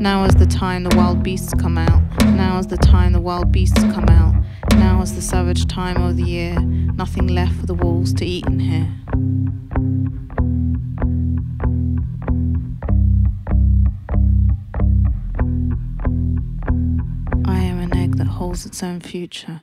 Now is the time the wild beasts come out, now is the time the wild beasts come out, now is the savage time of the year, nothing left for the wolves to eat in here. I am an egg that holds its own future.